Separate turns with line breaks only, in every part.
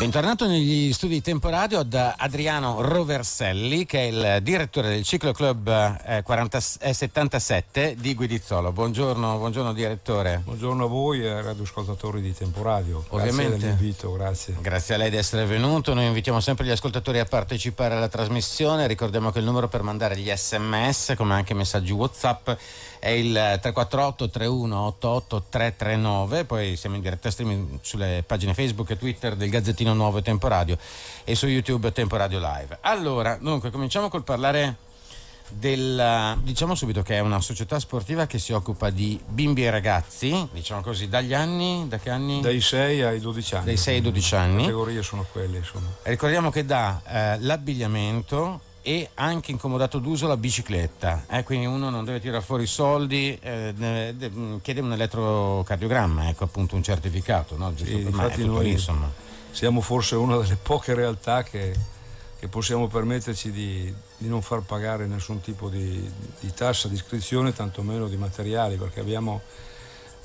Bentornato negli studi Temporadio da Adriano Roverselli, che è il direttore del Ciclo Club eh, 40, eh, 77 di Guidizzolo. Buongiorno, buongiorno direttore.
Buongiorno a voi e radioascoltatori di Temporadio.
Ovviamente.
Grazie dell'invito, grazie.
Grazie a lei di essere venuto. Noi invitiamo sempre gli ascoltatori a partecipare alla trasmissione. Ricordiamo che il numero per mandare gli sms, come anche messaggi WhatsApp, è il 348 3188 339 poi siamo in diretta streaming sulle pagine Facebook e Twitter del Gazzettino Nuovo e Temporadio e su YouTube Temporadio Live allora dunque cominciamo col parlare del, diciamo subito che è una società sportiva che si occupa di bimbi e ragazzi, diciamo così, dagli anni, da che anni?
Dai 6 ai 12 anni.
Dai 6 ai 12 anni. Le
categorie sono quelle, insomma.
Ricordiamo che dà eh, l'abbigliamento, e anche incomodato d'uso la bicicletta, eh, quindi uno non deve tirare fuori i soldi, eh, mm, chiede un elettrocardiogramma, ecco appunto un certificato, no?
Giusto sì, infatti noi lì, insomma. Siamo forse una delle poche realtà che, che possiamo permetterci di, di, non far pagare nessun tipo di, di tassa di iscrizione, tantomeno di materiali, perché abbiamo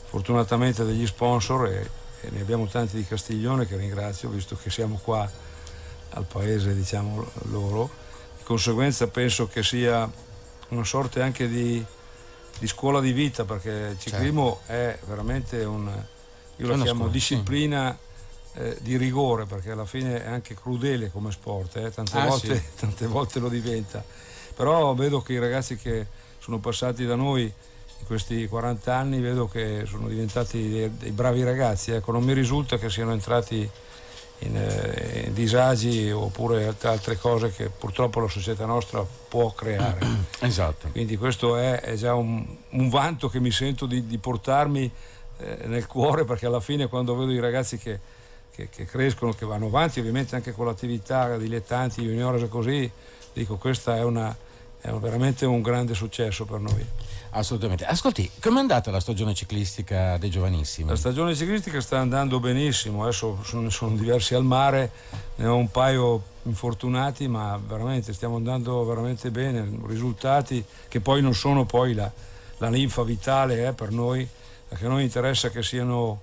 fortunatamente degli sponsor e, e ne abbiamo tanti di Castiglione che ringrazio, visto che siamo qua al paese diciamo loro conseguenza penso che sia una sorta anche di, di scuola di vita perché il ciclismo certo. è veramente un, io la chiamo disciplina sì. Eh, di rigore perché alla fine è anche crudele come sport, eh? tante, ah, volte, sì. tante volte lo diventa. Però vedo che i ragazzi che sono passati da noi in questi 40 anni vedo che sono diventati dei, dei bravi ragazzi, ecco, non mi risulta che siano entrati in, eh, in, disagi oppure altre cose che purtroppo la società nostra può creare.
Esatto.
Quindi questo è, è già un, un, vanto che mi sento di, di portarmi eh, nel cuore perché alla fine quando vedo i ragazzi che, che, che, crescono, che vanno avanti ovviamente anche con l'attività dilettanti, juniores e così, dico questa è, una, è veramente un grande successo per noi.
Assolutamente. Ascolti, com'è andata la stagione ciclistica dei giovanissimi?
La stagione ciclistica sta andando benissimo, adesso sono, sono diversi al mare, ne ho un paio infortunati, ma veramente stiamo andando veramente bene, risultati che poi non sono poi la, la linfa vitale eh, per noi, perché a noi interessa che siano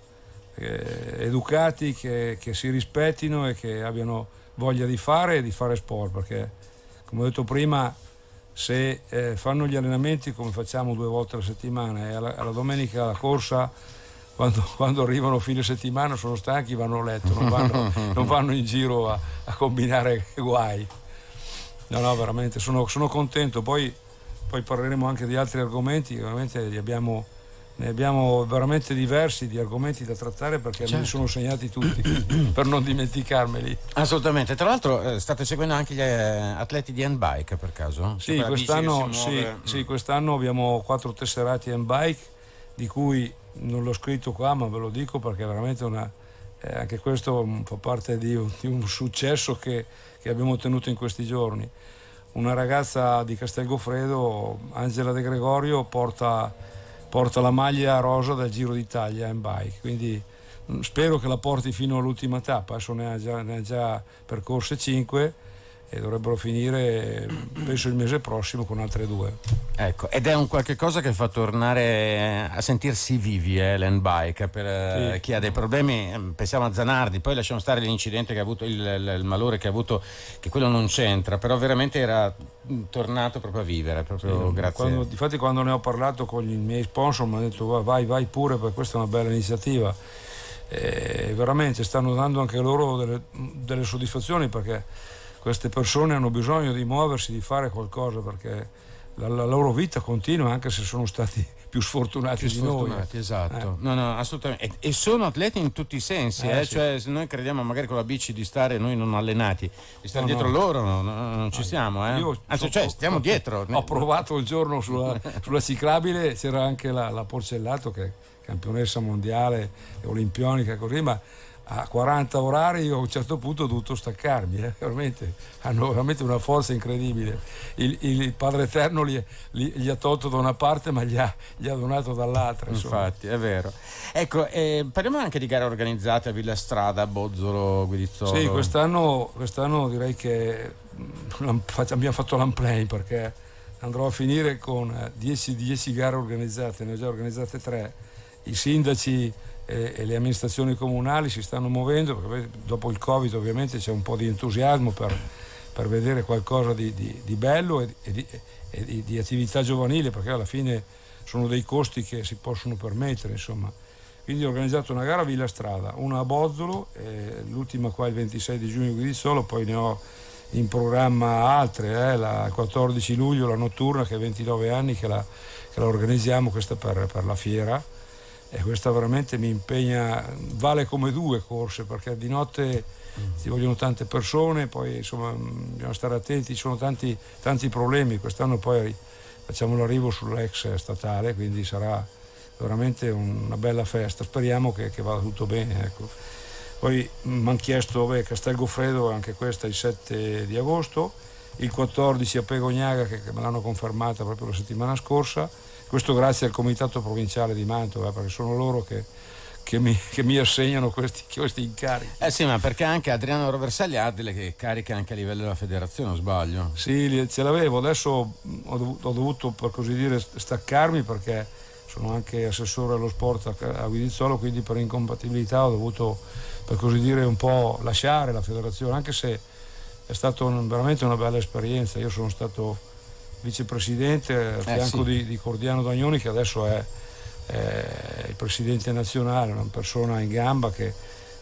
eh, educati, che, che si rispettino e che abbiano voglia di fare e di fare sport, perché come ho detto prima se eh, fanno gli allenamenti come facciamo due volte alla settimana e alla, alla domenica la corsa quando, quando, arrivano fine settimana sono stanchi vanno a letto non vanno, non vanno in giro a, a, combinare guai. No no veramente sono, sono contento. Poi, poi, parleremo anche di altri argomenti veramente li abbiamo ne abbiamo veramente diversi di argomenti da trattare perché certo. me li sono segnati tutti per non dimenticarmeli.
Assolutamente, tra l'altro eh, state seguendo anche gli eh, atleti di handbike per caso?
Sì quest'anno, sì, sì, mm. quest'anno abbiamo quattro tesserati handbike di cui non l'ho scritto qua ma ve lo dico perché è veramente una, eh, anche questo fa parte di un, di un successo che, che abbiamo ottenuto in questi giorni. Una ragazza di Castelgofredo, Angela De Gregorio, porta porta la maglia rosa del Giro d'Italia in bike, quindi mm, spero che la porti fino all'ultima tappa, adesso ne ha già, ne ha già percorse 5 e dovrebbero finire penso il mese prossimo con altre due.
Ecco, ed è un qualche cosa che fa tornare a sentirsi vivi eh, l'handbike per eh, sì. chi ha dei problemi, ehm, pensiamo a Zanardi, poi lasciamo stare l'incidente che ha avuto, il, il, il, malore che ha avuto, che quello non c'entra, però veramente era tornato proprio a vivere, proprio sì, grazie.
Quando, difatti quando ne ho parlato con i miei sponsor mi hanno detto vai, vai pure perché questa è una bella iniziativa. E veramente stanno dando anche loro delle, delle soddisfazioni perché queste persone hanno bisogno di muoversi, di fare qualcosa perché la, la loro vita continua anche se sono stati più sfortunati più di sfortunati,
noi. Esatto, eh. no, no, assolutamente. E, e, sono atleti in tutti i sensi, eh, eh? Sì. cioè se noi crediamo magari con la bici di stare noi non allenati, di stare no, dietro no. loro no, non ci siamo, eh? Io Anzi, cioè, stiamo ho, dietro.
Ho provato il giorno sulla, sulla ciclabile, c'era anche la, la Porcellato che è campionessa mondiale olimpionica così, ma a 40 orari io a un certo punto ho dovuto staccarmi, eh? veramente, hanno veramente una forza incredibile. Il, il Padre Eterno li, li, li, ha tolto da una parte ma gli ha, gli ha donato dall'altra.
Insomma. Infatti, è vero. Ecco, eh, parliamo anche di gare organizzate a Villa Strada, Bozzolo, Guidizzolo.
Sì, quest'anno, quest'anno direi che mm, abbiamo fatto l'unplay perché andrò a finire con 10 gare organizzate, ne ho già organizzate 3. I sindaci e, e, le amministrazioni comunali si stanno muovendo, perché dopo il Covid ovviamente c'è un po' di entusiasmo per, per vedere qualcosa di, di, di bello e, e, di, e di, attività giovanile, perché alla fine sono dei costi che si possono permettere, insomma. Quindi ho organizzato una gara a Villa Strada, una a Bozzolo, l'ultima qua il 26 di giugno di Solo, poi ne ho in programma altre, eh, la 14 luglio la notturna che è 29 anni che la, che la organizziamo, questa per, per, la fiera e questa veramente mi impegna, vale come due corse perché di notte ci vogliono tante persone, poi insomma bisogna stare attenti, ci sono tanti, tanti problemi, quest'anno poi facciamo l'arrivo sull'ex statale, quindi sarà veramente una bella festa, speriamo che, che vada tutto bene. Ecco. Poi mi hanno chiesto beh, Castel anche questa il 7 di agosto, il 14 a Pegognaga che, che me l'hanno confermata proprio la settimana scorsa, questo grazie al Comitato Provinciale di Mantova, perché sono loro che che mi, che mi assegnano questi, questi, incarichi.
Eh sì, ma perché anche Adriano Roversagli ha delle cariche anche a livello della federazione, o sbaglio?
Sì, ce l'avevo, adesso ho dovuto, ho dovuto per così dire staccarmi perché sono anche assessore allo sport a Guidizzolo, quindi per incompatibilità ho dovuto per così dire un po' lasciare la federazione, anche se è stata un, veramente una bella esperienza. Io sono stato vicepresidente a eh, fianco sì. di, di Cordiano Dagnoni che adesso è eh, il presidente nazionale, una persona in gamba che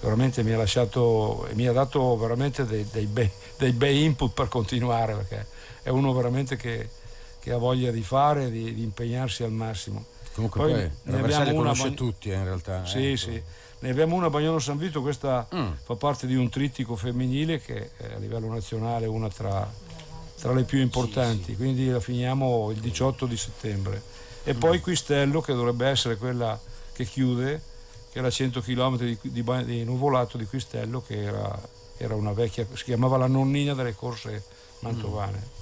veramente mi ha lasciato e mi ha dato veramente dei, dei, bei, dei bei, input per continuare perché è uno veramente che, che ha voglia di fare, di, di impegnarsi al massimo.
Comunque poi, poi ne abbiamo una conosce tutti eh, in realtà.
Sì, eh, sì. Ne abbiamo una a Bagnolo San Vito, questa mm. fa parte di un trittico femminile che è a livello nazionale una tra, tra le più importanti, quindi la finiamo il 18 di settembre e poi Quistello che dovrebbe essere quella che chiude, che era a 100 km di, di, di Nuvolato di Quistello, che era, era, una vecchia, si chiamava la nonnina delle corse mantovane.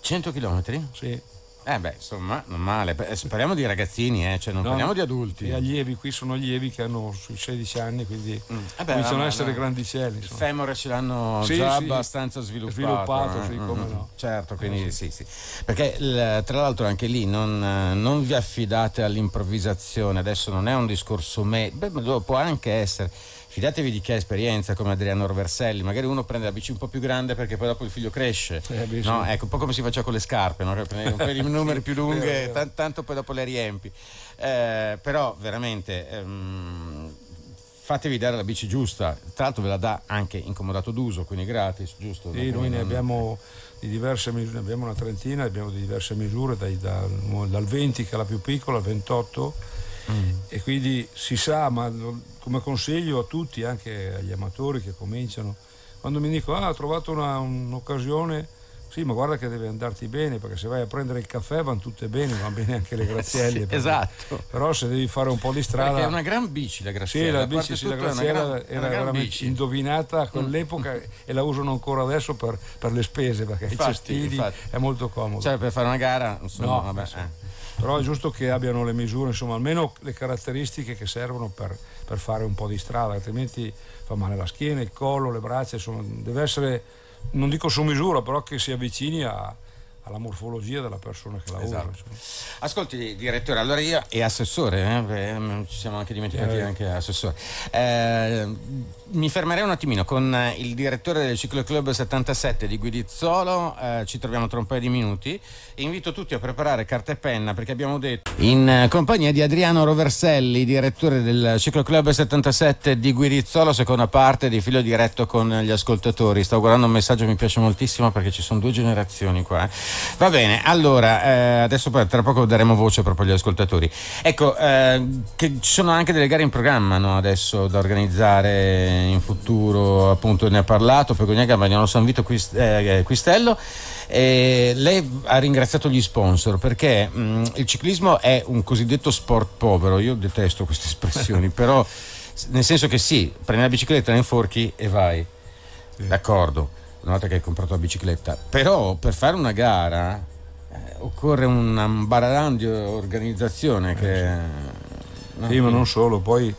100 km?
Sì.
Eh beh, insomma, non male. Speriamo di ragazzini, eh? cioè non no, parliamo di adulti.
E allievi, qui sono allievi che hanno sui 16 anni, quindi mm. eh beh, cominciano ad essere no. grandicelli.
Il femore ce l'hanno sì, già sì, abbastanza sviluppato.
Sviluppato, eh? sì, come
mm,
no.
Certo, quindi eh, sì, sì. Perché tra l'altro anche lì non, non, vi affidate all'improvvisazione, adesso non è un discorso me, beh, può anche essere fidatevi di chi ha esperienza come Adriano Roverselli, magari uno prende la bici un po' più grande perché poi dopo il figlio cresce, eh, no? ecco, un po' come si faceva con le scarpe, no? prendi i numeri più lunghe, t- tanto poi dopo le riempi. Eh, però veramente... Ehm, fatevi dare la bici giusta, tra l'altro ve la dà anche incomodato d'uso, quindi gratis, giusto?
Sì, noi ne abbiamo di diverse misure, abbiamo una trentina, abbiamo di diverse misure, dai, dal, dal 20 che è la più piccola al 28 mm. e quindi si sa, ma come consiglio a tutti, anche agli amatori che cominciano, quando mi dicono ah ho trovato una, un'occasione, sì ma guarda che deve andarti bene perché se vai a prendere il caffè vanno tutte bene, vanno bene anche le grazielle.
sì, esatto.
Però se devi fare un po' di strada...
Perché è una gran bici la graziella.
Sì, la bici, sì, la graziella gran, era veramente bici. indovinata a quell'epoca mm. e la usano ancora adesso per, per le spese perché infatti, i cestini infatti. è molto comodo.
Cioè per fare una gara, insomma, no, vabbè. Eh
però è giusto che abbiano le misure, insomma, almeno le caratteristiche che servono per, per fare un po' di strada, altrimenti fa male la schiena, il collo, le braccia, insomma, deve essere, non dico su misura, però che si avvicini a, alla morfologia della persona che la esatto.
Ascolti, direttore, allora io e assessore, eh, mm, ci siamo anche dimenticati eh. anche assessore. Eh, mi fermerei un attimino con il direttore del Ciclo Club 77 di Guidizzolo, eh, ci troviamo tra un paio di minuti. Invito tutti a preparare carta e penna perché abbiamo detto in compagnia di Adriano Roverselli, direttore del Ciclo Club 77 di Guidizzolo, seconda parte di filo diretto con gli ascoltatori. Sto guardando un messaggio che mi piace moltissimo perché ci sono due generazioni qua. Eh. Va bene, allora, eh, adesso tra poco daremo voce proprio agli ascoltatori. Ecco, eh, ci sono anche delle gare in programma no, adesso da organizzare in futuro, appunto ne ha parlato, Pegoniaga, Magnano San Vito, Quist- eh, Quistello. E lei ha ringraziato gli sponsor perché mh, il ciclismo è un cosiddetto sport povero, io detesto queste espressioni, però nel senso che sì, prendi la bicicletta, ne inforchi e vai. Sì. D'accordo una volta che hai comprato la bicicletta. Però per fare una gara eh, occorre una baradan di organizzazione che... Eh,
no? Sì, ma non solo, poi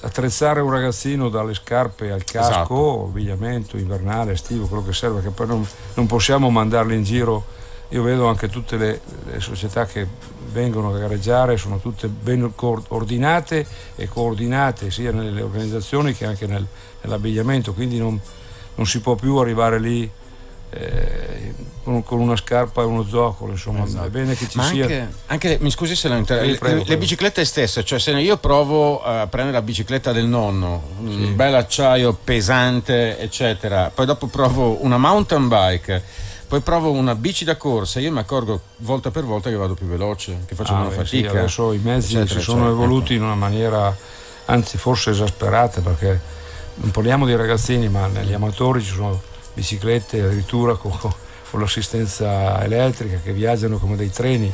attrezzare un ragazzino dalle scarpe al casco, esatto. abbigliamento invernale, estivo, quello che serve, che poi non, non possiamo mandarli in giro io vedo anche tutte le, le società che vengono a gareggiare sono tutte ben ordinate e coordinate sia nelle organizzazioni che anche nel, nell'abbigliamento, quindi non, non, si può più arrivare lì eh, con, con, una scarpa e uno zoccolo, insomma, esatto. è bene che ci
Ma
sia.
Anche, anche mi scusi se lo interrompo, le, le, biciclette stesse, cioè se io provo a prendere la bicicletta del nonno, sì. un bel acciaio pesante, eccetera, poi dopo provo una mountain bike poi provo una bici da corsa, io mi accorgo volta per volta che vado più veloce, che faccio ah, meno fatica.
Sì, adesso i mezzi eccetera, si sono eccetera, evoluti in una maniera, anzi forse esasperata, perché non parliamo di ragazzini, ma negli amatori ci sono biciclette addirittura con, con l'assistenza elettrica che viaggiano come dei treni.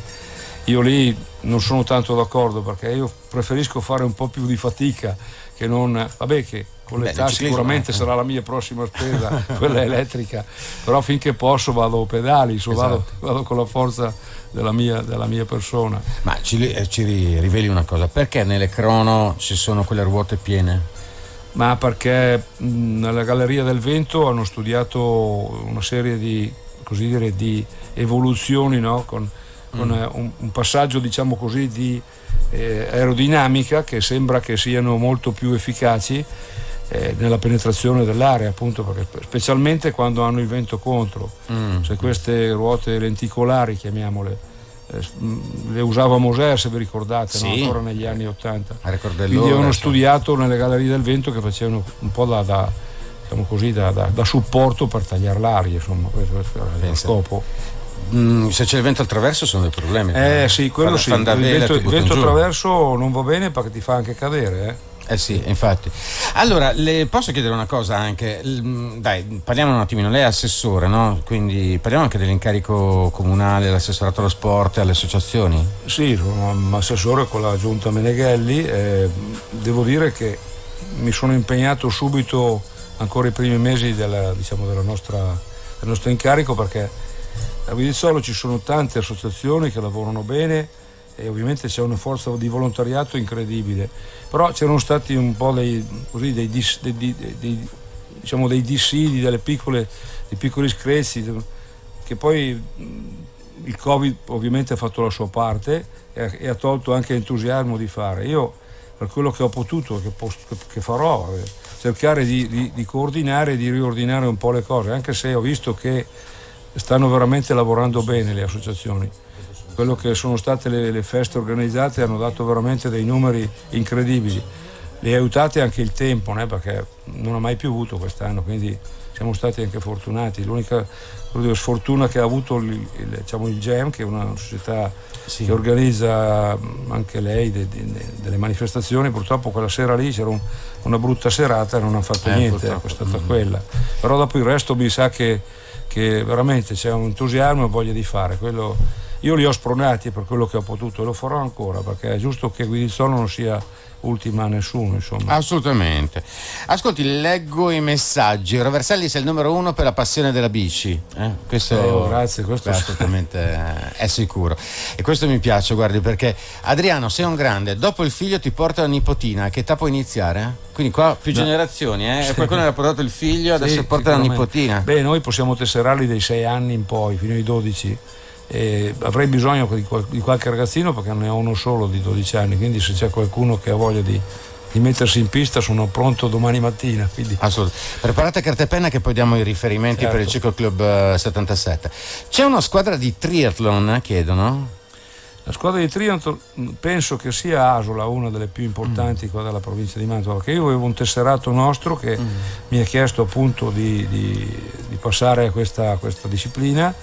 Io lì non sono tanto d'accordo perché io preferisco fare un po' più di fatica che non... Vabbè che con l'età sicuramente eh. sarà la mia prossima spesa, quella elettrica, però finché posso vado a pedali, so, esatto. vado, vado, con la forza della mia, della mia persona.
Ma ci, eh, ci, riveli una cosa, perché nelle crono ci sono quelle ruote piene?
Ma perché nella Galleria del Vento hanno studiato una serie di, così dire, di evoluzioni no? con, con mm. Eh, un, un passaggio diciamo così di eh, aerodinamica che sembra che siano molto più efficaci eh, nella penetrazione dell'area, appunto perché specialmente quando hanno il vento contro. Mm. Se queste ruote lenticolari, chiamiamole, le usava Moser se vi ricordate, sì. no? ancora negli anni Ottanta. Quindi hanno studiato nelle gallerie del vento che facevano un po' da, da, diciamo così, da, da supporto per tagliare l'aria, insomma, questo era lo scopo.
Mm, se c'è il vento attraverso sono dei problemi.
Eh sì, quello sì. Il vento, il vento attraverso non va bene perché ti fa anche cadere. Eh.
Eh sì, infatti. Allora, le posso chiedere una cosa anche? Dai, parliamo un attimino. Lei è assessore, no? Quindi parliamo anche dell'incarico comunale, l'assessorato allo sport e alle associazioni?
Sì, sono assessore con la giunta Meneghelli. Eh, devo dire che mi sono impegnato subito, ancora i primi mesi della, diciamo, della nostra, del nostro incarico, perché a Vidizzolo ci sono tante associazioni che lavorano bene e ovviamente c'è una forza di volontariato incredibile, però c'erano stati un po' dei, così, dei, dis, dei, dei, diciamo dissidi, delle piccole, dei piccoli screzi, che poi il Covid ovviamente ha fatto la sua parte e, ha tolto anche l'entusiasmo di fare. Io per quello che ho potuto, che, che farò, eh, cercare di, di, di coordinare e di riordinare un po' le cose, anche se ho visto che stanno veramente lavorando bene le associazioni quello che sono state le, le, feste organizzate hanno dato veramente dei numeri incredibili. Le aiutate anche il tempo, né? perché non ha mai piovuto quest'anno, quindi siamo stati anche fortunati. L'unica sfortuna che ha avuto il, il, diciamo, il GEM, che è una società sì. che organizza anche lei de, de, de, delle manifestazioni, purtroppo quella sera lì c'era un, una brutta serata e non ha fatto eh, niente, è stata mm. quella. Però dopo il resto mi sa che, che veramente c'è un entusiasmo e voglia di fare. Quello, io li ho spronati per quello che ho potuto e lo farò ancora perché è giusto che Guidizzolo non sia ultima a nessuno insomma.
assolutamente ascolti leggo i messaggi Roverselli sei il numero uno per la passione della bici eh? questo
oh, grazie questo
assolutamente eh, è sicuro e questo mi piace guardi perché Adriano sei un grande dopo il figlio ti porta la nipotina che età può iniziare? quindi qua più no. generazioni eh? Sì. qualcuno ha portato il figlio adesso sì, porta la nipotina
beh noi possiamo tesserarli dai 6 anni in poi fino ai 12 eh, avrei bisogno di, di, qualche ragazzino perché ne ho uno solo di 12 anni, quindi se c'è qualcuno che ha voglia di, di mettersi in pista sono pronto domani mattina. Quindi...
Assolutamente. Preparate carta e penna che poi diamo i riferimenti certo. per il Ciclo Club 77. Eh, c'è una squadra di triathlon, eh, chiedono?
La squadra di triathlon penso che sia Asola, una delle più importanti mm. qua della provincia di Mantova, perché io avevo un tesserato nostro che mm. mi ha chiesto appunto di, di, di passare a questa, questa disciplina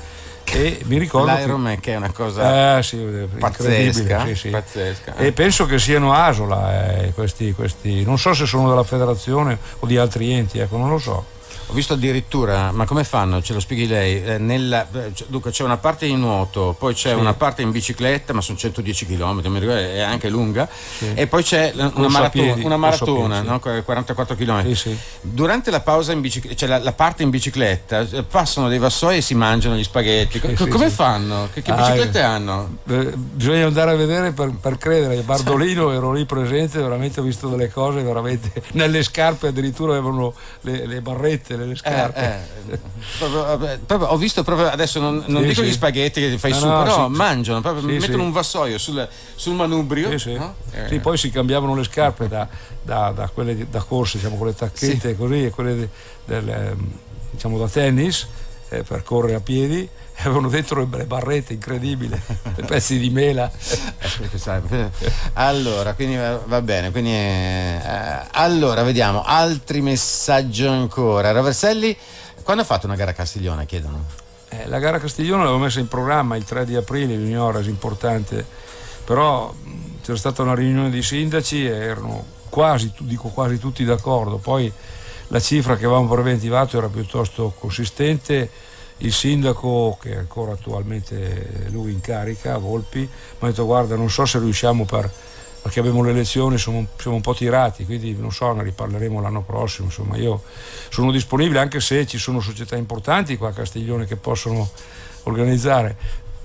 e mi ricordo
l'Ironman che, che è una cosa eh, sì, pazzesca,
sì, sì. pazzesca e penso che siano Asola eh, questi, questi, non so se sono della federazione o di altri enti ecco non lo so
ho visto addirittura, ma come fanno? Ce lo spieghi lei? Eh, nella, eh, dunque c'è una parte in nuoto, poi c'è sì. una parte in bicicletta, ma sono 110 km, è anche lunga, sì. e poi c'è una, maratona, piedi, una maratona no? 44 km. Sì, Durante la pausa in bicicletta, cioè la, la, parte in bicicletta, eh, passano dei vassoi e si mangiano gli spaghetti. C- come fanno? Che, che biciclette ah, hanno?
bisogna andare a vedere per, per credere. Bardolino ero lì presente, veramente ho visto delle cose, veramente nelle scarpe addirittura avevano le, le barrette delle scarpe.
Eh, eh. proprio, proprio, ho visto proprio adesso non, non sì, dico sì. gli spaghetti che fai no, su, no, però sì, mangiano, proprio, mettono un vassoio sul, sul manubrio.
Sì, no? eh. poi si cambiavano le scarpe da, da, da quelle da corsa, diciamo, con le tacchette così, e quelle del, diciamo, da tennis eh, per correre a piedi avevano dentro le barrette incredibili, le pezzi di mela.
allora, quindi va bene, quindi, eh, allora vediamo altri messaggi ancora. Roverselli, quando ha fatto una gara a Castiglione, chiedono?
Eh, la gara a Castiglione l'avevo messa in programma il 3 di aprile, Juniores, importante, però c'era stata una riunione di sindaci e erano quasi, dico quasi tutti d'accordo, poi la cifra che avevamo preventivato era piuttosto consistente il sindaco che è ancora attualmente lui in carica, Volpi, mi ha detto guarda non so se riusciamo per, perché abbiamo le elezioni, siamo, siamo, un po' tirati, quindi non so, ne riparleremo l'anno prossimo, insomma io sono disponibile anche se ci sono società importanti qua a Castiglione che possono organizzare.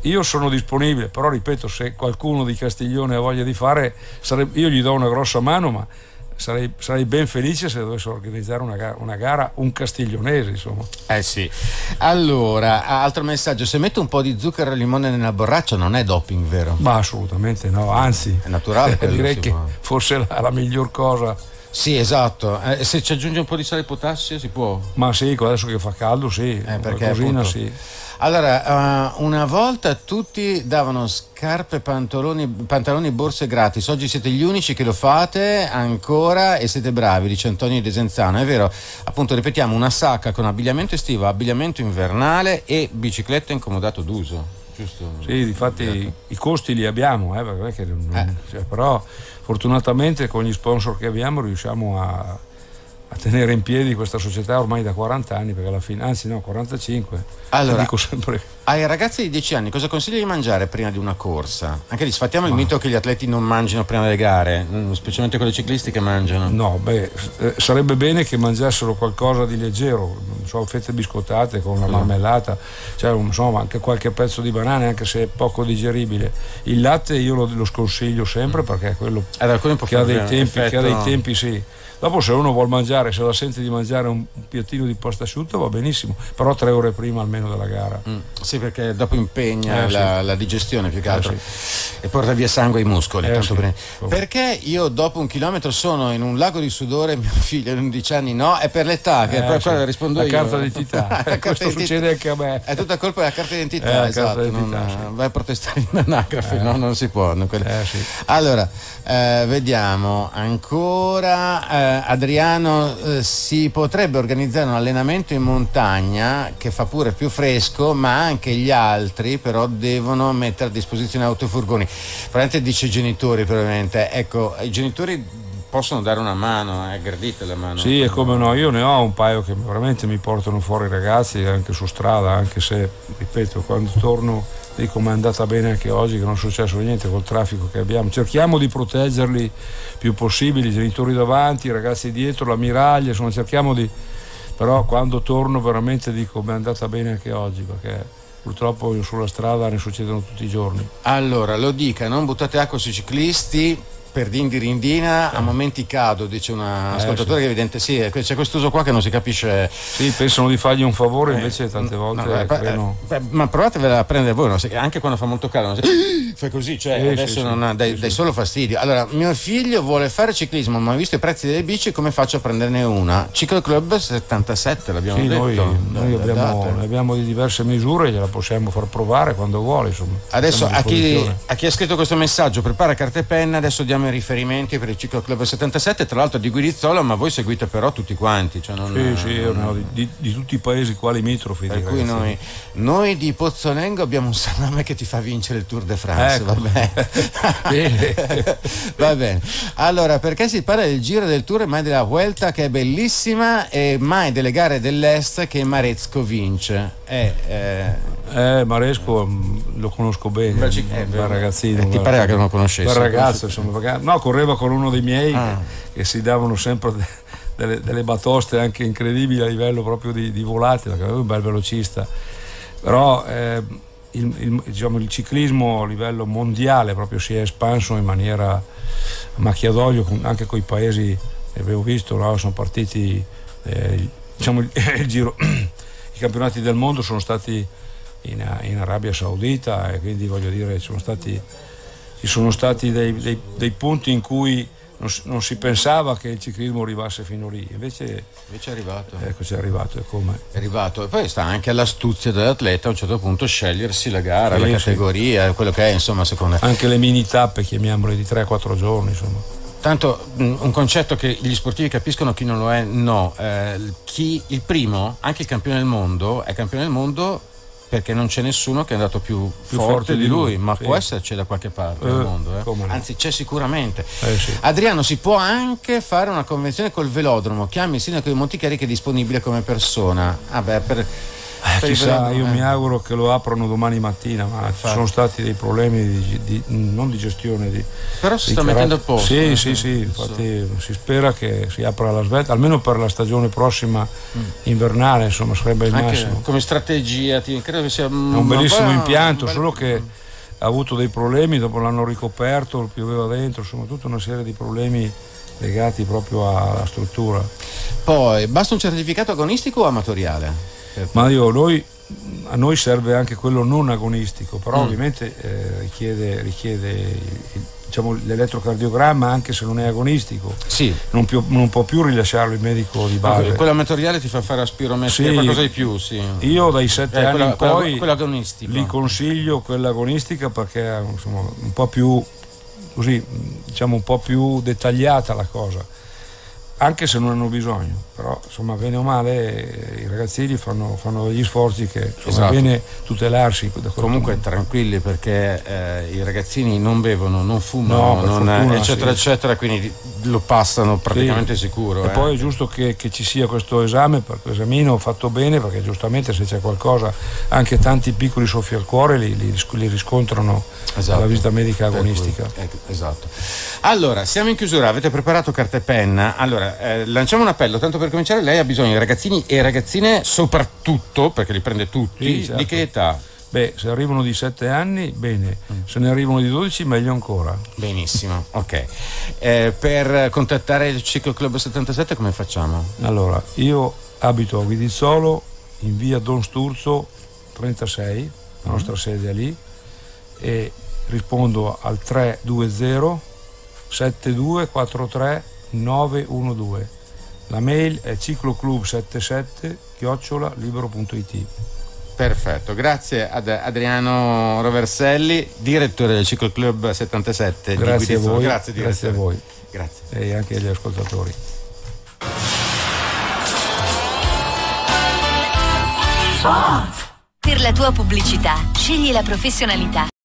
Io sono disponibile, però ripeto, se qualcuno di Castiglione ha voglia di fare, sarebbe, io gli do una grossa mano, ma sarei, sarei, ben felice se dovessero organizzare una gara, una gara, un castiglionese insomma.
Eh sì. Allora, altro messaggio, se metto un po' di zucchero e limone nella borraccia non è doping, vero?
Ma assolutamente no, anzi.
È naturale.
Eh, direi che può. forse la, la miglior cosa.
Sì, esatto. Eh, se ci aggiunge un po' di sale e potassio si può?
Ma sì, adesso che fa caldo sì,
eh, perché appunto, sì. Allora, uh, una volta tutti davano scarpe, pantaloni, pantaloni, borse gratis. Oggi siete gli unici che lo fate ancora e siete bravi, dice Antonio Desenzano. È vero, appunto, ripetiamo, una sacca con abbigliamento estivo, abbigliamento invernale e bicicletta incomodato d'uso. Giusto?
Sì, difatti i, i costi li abbiamo, eh, non, eh. Cioè, però fortunatamente con gli sponsor che abbiamo riusciamo a a tenere in piedi questa società ormai da 40 anni, perché alla fine, anzi no, 45.
Allora, dico sempre... ai ragazzi di 10 anni cosa consigli di mangiare prima di una corsa? Anche lì sfattiamo Ma... il mito che gli atleti non mangino prima delle gare, mm, specialmente quelli ciclisti che mangiano.
No, beh, eh, sarebbe bene che mangiassero qualcosa di leggero, non so, fette biscottate con mm. marmellata, cioè insomma anche qualche pezzo di banane, anche se è poco digeribile. Il latte io lo, lo sconsiglio sempre mm. perché è quello che, ha dei tempi, effetto... che ha dei tempi, sì Dopo se uno vuole mangiare, se la sente di mangiare un, un piattino di pasta asciutta va benissimo, però tre ore prima almeno della gara. Mm,
sì, perché dopo impegna eh, la, sì. la, digestione più che eh, altro eh, sì. e porta via sangue ai muscoli. Eh, sì. Perché io dopo un chilometro sono in un lago di sudore, mio figlio di 11 anni no, è per l'età, che poi sì. rispondo
la
io.
Carta d'identità. Questo succede anche a me.
È tutta colpa della carta d'identità, esatto. D'identità, non, vai a protestare in anagrafe, no? Non si può. Non quelle... Allora, eh, vediamo ancora eh, Adriano eh, si potrebbe organizzare un allenamento in montagna che fa pure più fresco ma anche gli altri però devono mettere a disposizione autofurgoni. Probabilmente dice genitori probabilmente. Ecco i genitori possono dare una mano, è gradita la mano.
Sì, e come no, io ne ho un paio che veramente mi portano fuori i ragazzi anche su strada, anche se, ripeto, quando torno dico ma è andata bene anche oggi che non è successo niente col traffico che abbiamo. Cerchiamo di proteggerli più possibile i genitori davanti i ragazzi dietro la miraglia insomma cerchiamo di però quando torno veramente dico ma è andata bene anche oggi perché purtroppo sulla strada ne succedono tutti i giorni.
Allora lo dica non buttate acqua sui ciclisti per dindi rindina a momenti cado, dice un eh, ascoltatore sì. che evidente sì, c'è questo uso qua che non si capisce.
Sì, pensano di fargli un favore, eh, invece tante volte no, beh,
creano... beh, ma provatevela a prendere voi, no? anche quando fa molto caldo, fai così, cioè sì, adesso sì, non ha, dai, dai, solo fastidio. Allora, mio figlio vuole fare ciclismo, ma visto i prezzi delle bici, come faccio a prenderne una? Ciclo Club 77, l'abbiamo
sì,
detto.
Noi, noi abbiamo, abbiamo, di diverse misure, gliela possiamo far provare quando vuole. Insomma,
adesso a chi, a chi ha scritto questo messaggio, prepara carta e penna, adesso diamo i riferimenti per il Ciclo Club 77, tra l'altro di Guirizzola, ma voi seguite però tutti quanti. Cioè non,
sì, sì, non... No, di, di, tutti i paesi qua limitrofi.
Per cui noi, noi, di Pozzonengo abbiamo un salame che ti fa vincere il Tour de France, ecco. va bene. va bene. Allora, perché si parla del giro del Tour e mai della Vuelta che è bellissima e mai delle gare dell'Est che Marezco vince?
Eh, eh... Eh, Maresco mm, lo conosco bene, Beh, un bel ragazzino.
Eh, ti pareva che non lo conoscessi?
Un ragazzo, insomma, no, correva con uno dei miei ah. che, che, si davano sempre delle, delle, batoste anche incredibili a livello proprio di, di volati, perché aveva un bel velocista. Però eh, il, il, diciamo, il, ciclismo a livello mondiale proprio si è espanso in maniera a macchia d'olio anche con i paesi, avevo visto, no? sono partiti eh, diciamo, il giro, i campionati del mondo sono stati in, in, Arabia Saudita e quindi voglio dire ci sono stati, ci sono stati dei, dei, dei punti in cui non, non, si pensava che il ciclismo arrivasse fino lì, invece,
invece è arrivato.
Ecco, è arrivato, è come.
È arrivato. E poi sta anche all'astuzia dell'atleta a un certo punto scegliersi la gara, sì, la categoria, sì. quello che è, insomma, secondo me.
Anche le mini tappe, chiamiamole, di 3-4 giorni, insomma.
Tanto un concetto che gli sportivi capiscono, chi non lo è, no. Eh, chi, il primo, anche il campione del mondo, è campione del mondo perché non c'è nessuno che è andato più, più forte, forte, di lui, lui ma sì. può esserci da qualche parte eh, nel mondo. Eh? Anzi, c'è sicuramente.
Eh, sì.
Adriano, si può anche fare una convenzione col velodromo. Chiami il sindaco di Montichiari che è disponibile come persona. Ah, beh, per
eh, chissà, io mi auguro che lo aprano domani mattina, ma ci sono stati dei problemi di, di, non di gestione. Di,
Però si sta carat- mettendo a posto.
Sì, eh, sì, sì, infatti so. si spera che si apra la svelta, almeno per la stagione prossima mm. invernale, insomma, sarebbe il Anche massimo.
Come strategia, ti, credo che sia
È un bellissimo impianto, solo che ha avuto dei problemi, dopo l'hanno ricoperto, pioveva dentro, insomma, tutta una serie di problemi legati proprio alla struttura.
Poi, basta un certificato agonistico o amatoriale?
Ma io, noi, a noi serve anche quello non agonistico, però mm. ovviamente eh, richiede, richiede il, diciamo, l'elettrocardiogramma anche se non è agonistico.
Sì.
Non, più, non, può più rilasciarlo il medico di base.
quello amatoriale ti fa fare aspirometria, sì. qualcosa di più, sì.
Io dai sette eh, anni quella, in poi
quella, quella
li consiglio quella agonistica perché è insomma, un po' più così, diciamo un po' più dettagliata la cosa anche se non hanno bisogno, però insomma bene o male eh, i ragazzini fanno, fanno degli sforzi che insomma, esatto. è bene tutelarsi.
Comunque tranquilli perché eh, i ragazzini non bevono, non fumano, no, non, fortuna, eccetera sì. eccetera, quindi lo passano praticamente
sì.
sicuro.
E
eh.
poi è giusto che, che, ci sia questo esame, questo esamino fatto bene perché giustamente se c'è qualcosa anche tanti piccoli soffi al cuore li, li, li riscontrano esatto. alla visita medica agonistica.
Esatto. Allora, siamo in chiusura, avete preparato carta e penna. Allora, allora, eh, lanciamo un appello, tanto per cominciare, lei ha bisogno di ragazzini e ragazzine soprattutto, perché li prende tutti, sì, certo. di che età?
Beh, se arrivano di 7 anni, bene, mm. se ne arrivano di 12, meglio ancora.
Benissimo, ok. Eh, per contattare il Ciclo Club 77 come facciamo?
Allora, io abito a Guidizzolo, in via Don Sturzo 36, la nostra mm. sede è lì, e rispondo al 320 7243 912. La mail è cicloclub77 chiocciola libero.it.
Perfetto, grazie ad Adriano Roverselli, direttore del Ciclo Club 77.
Grazie a voi.
Grazie,
grazie a voi.
Grazie.
E anche agli ascoltatori.
Per la tua pubblicità, scegli la professionalità.